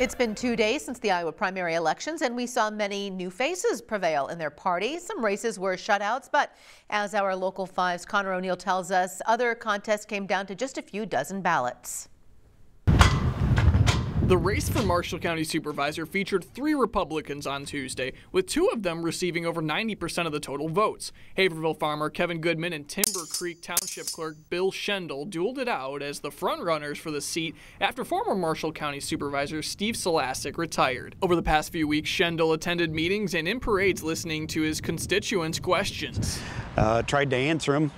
It's been two days since the Iowa primary elections, and we saw many new faces prevail in their parties. Some races were shutouts, but as our Local 5's Connor O'Neill tells us, other contests came down to just a few dozen ballots. The race for Marshall County Supervisor featured three Republicans on Tuesday, with two of them receiving over 90% of the total votes. Haverhill farmer Kevin Goodman and Timber Creek Township Clerk Bill Schendel dueled it out as the frontrunners for the seat after former Marshall County Supervisor Steve Salasek retired. Over the past few weeks, Schendel attended meetings and in parades listening to his constituents' questions. Uh, tried to answer them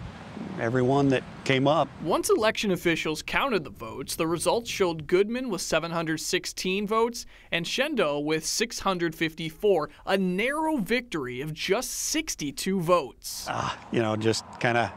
everyone that came up. Once election officials counted the votes, the results showed Goodman with 716 votes and Schendel with 654, a narrow victory of just 62 votes. Ah, you know, just kind of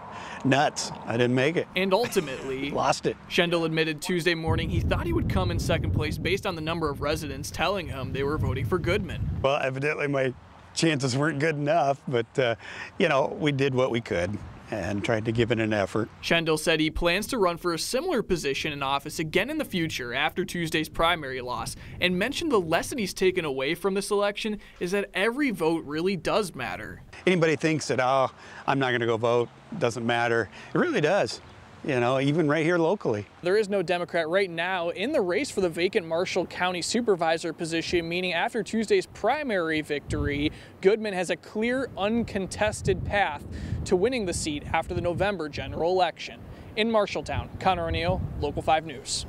nuts. I didn't make it. And ultimately, lost it. Schendel admitted Tuesday morning he thought he would come in second place based on the number of residents telling him they were voting for Goodman. Well, evidently my chances weren't good enough, but, uh, you know, we did what we could and tried to give it an effort. Schendel said he plans to run for a similar position in office again in the future after Tuesday's primary loss and mentioned the lesson he's taken away from this election is that every vote really does matter. Anybody thinks that, oh, I'm not going to go vote, doesn't matter. It really does you know, even right here locally. There is no Democrat right now in the race for the vacant Marshall County supervisor position, meaning after Tuesday's primary victory, Goodman has a clear, uncontested path to winning the seat after the November general election. In Marshalltown, Connor O'Neill, Local 5 News.